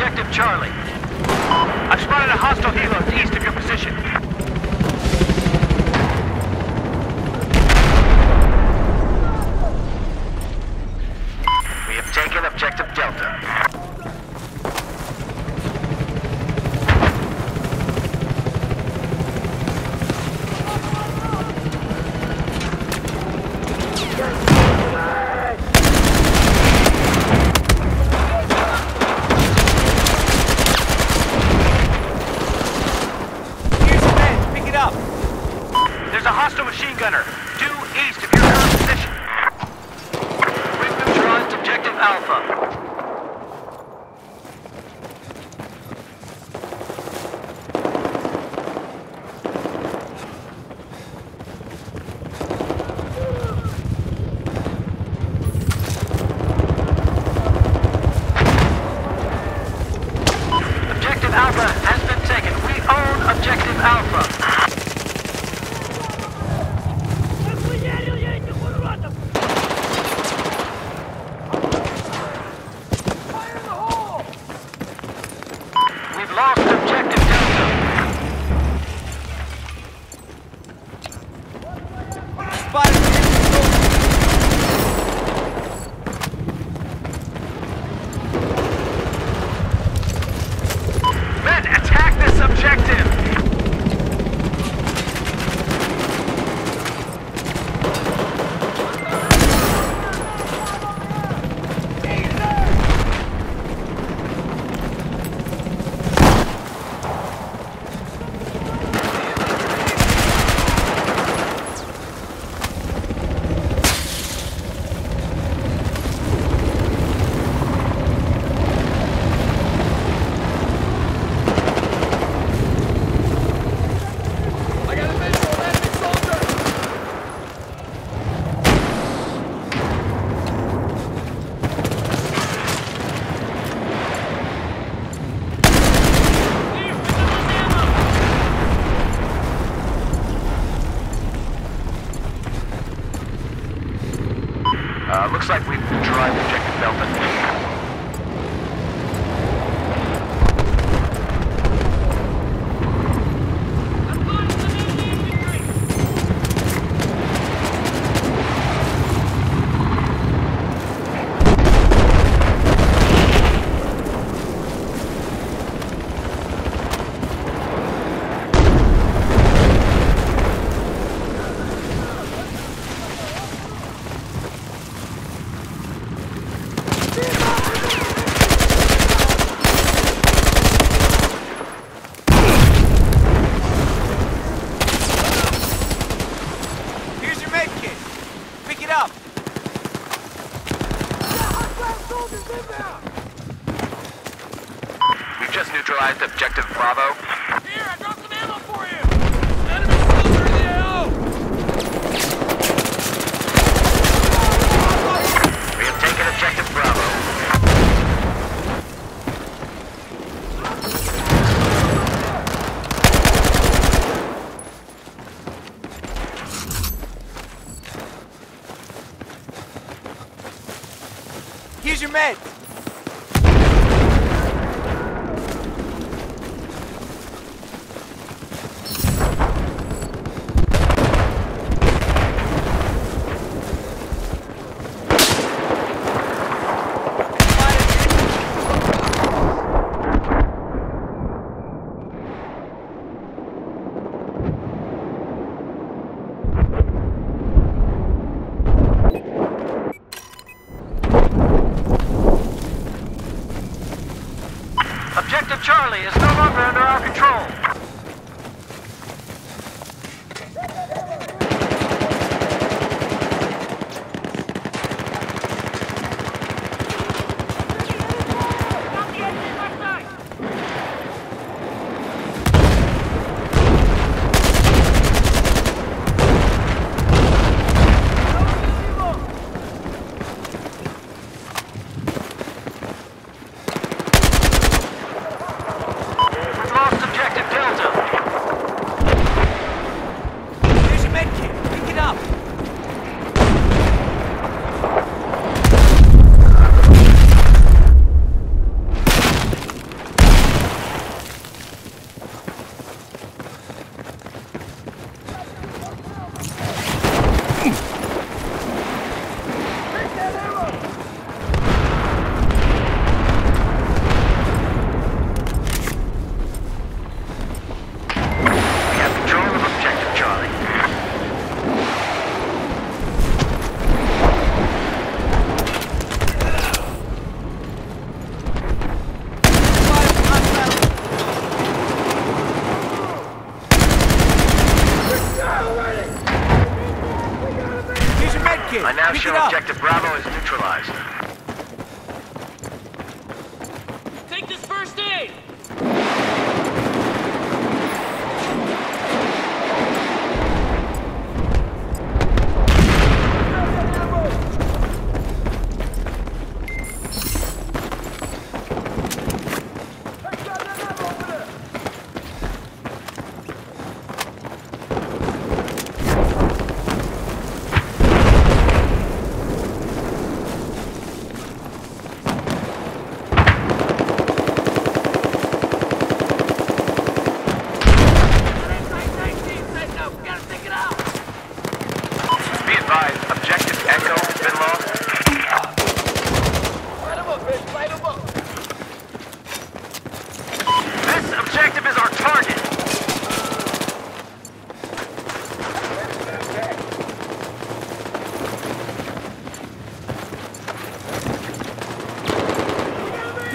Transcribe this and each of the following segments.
objective Charlie. I've spotted a hostile helo east of your position.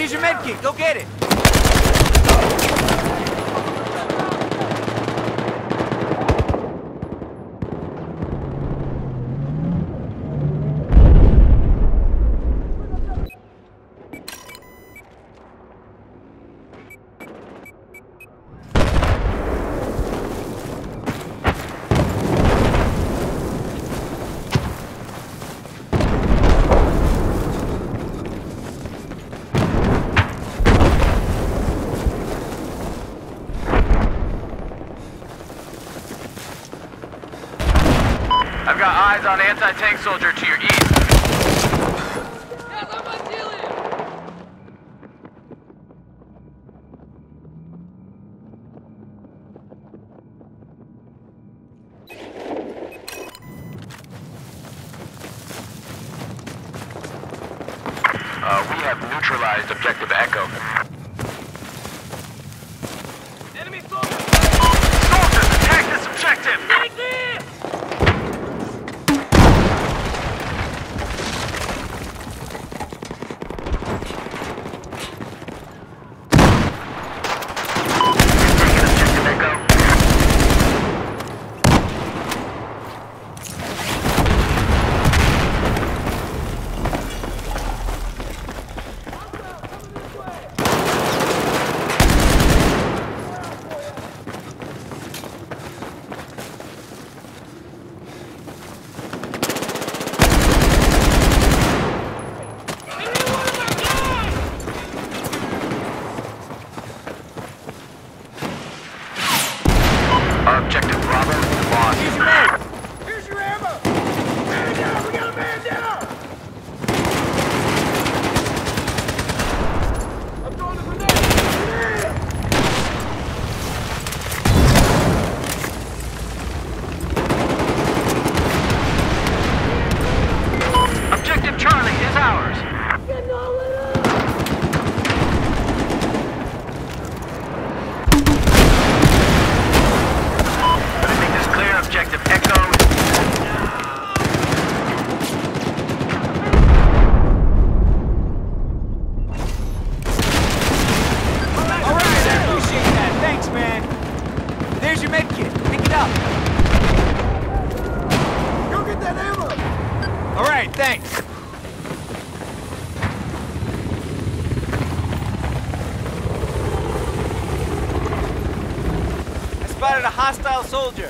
Here's your med kit. Go get it. An anti-tank soldier to your All right, thanks. I spotted a hostile soldier.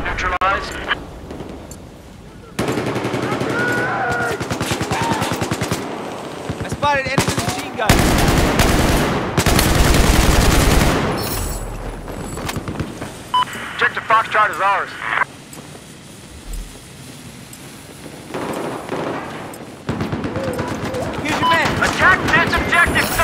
Objective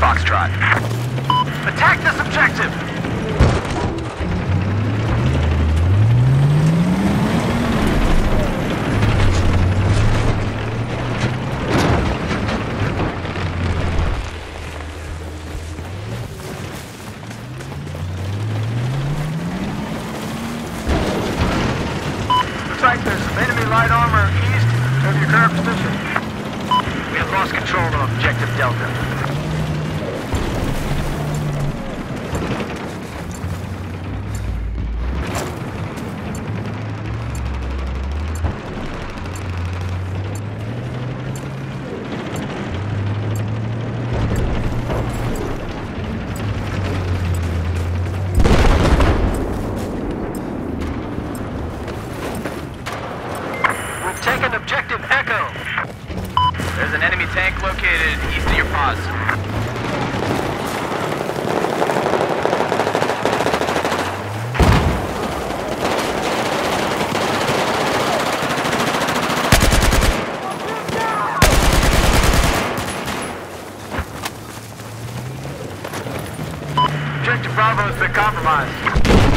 Foxtrot. Attack this objective! Objective Bravo has been compromised.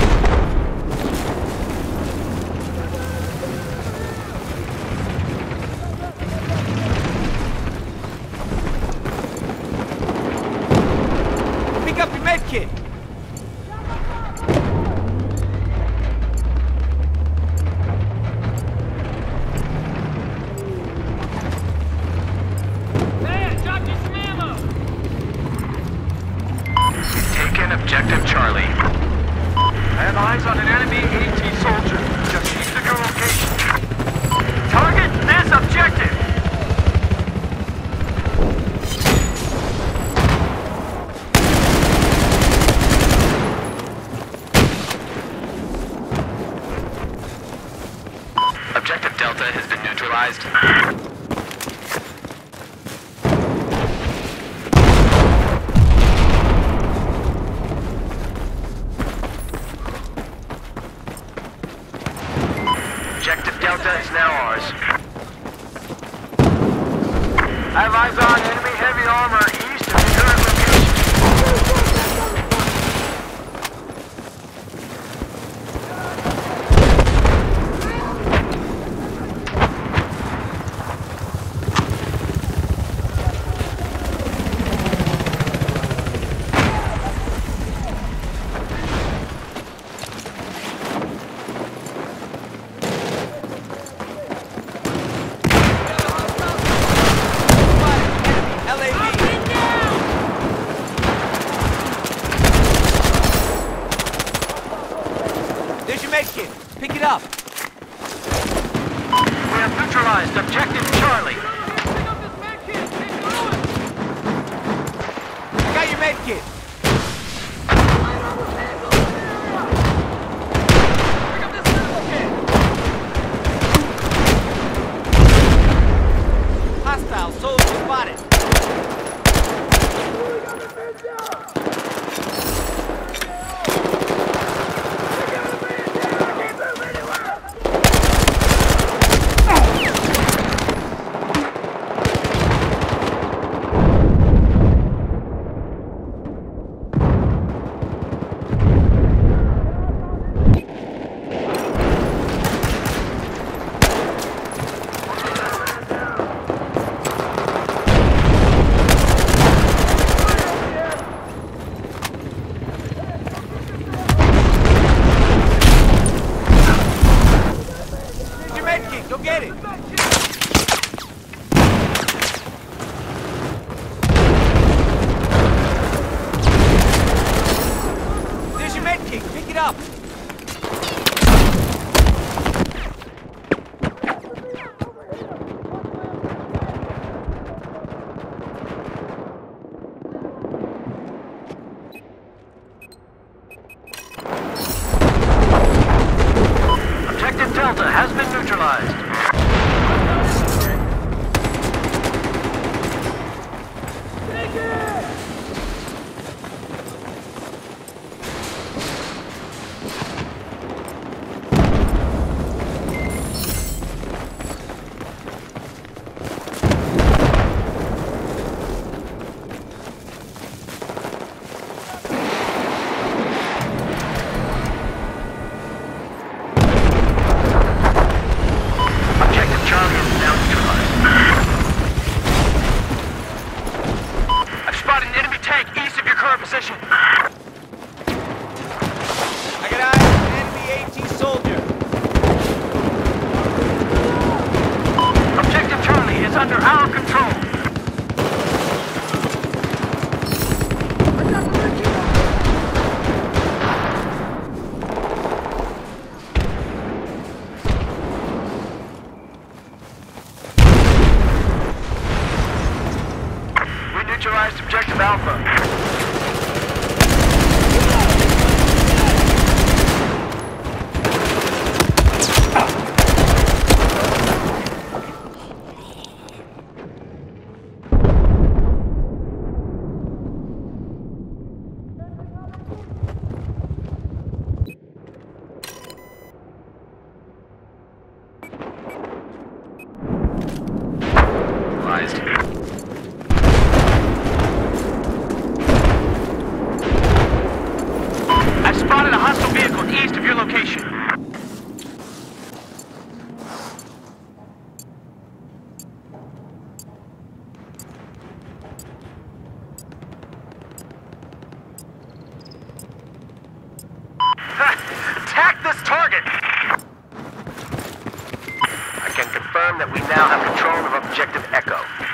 confirm that we now have control of Objective Echo.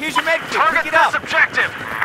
Here's your med. Target Pick it this up. objective.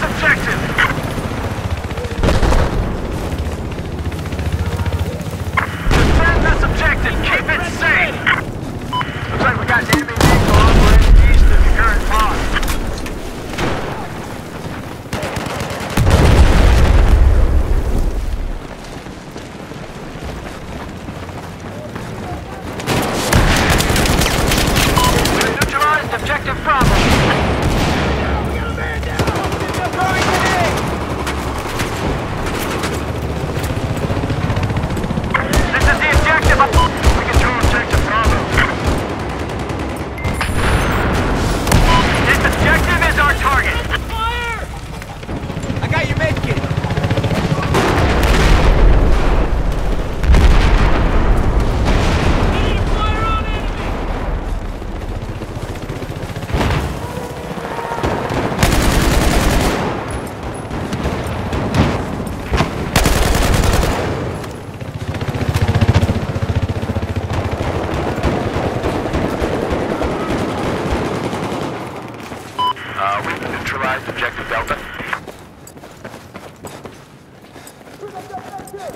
this objective!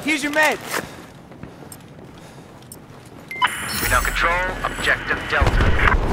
Here's your med. We now control objective Delta.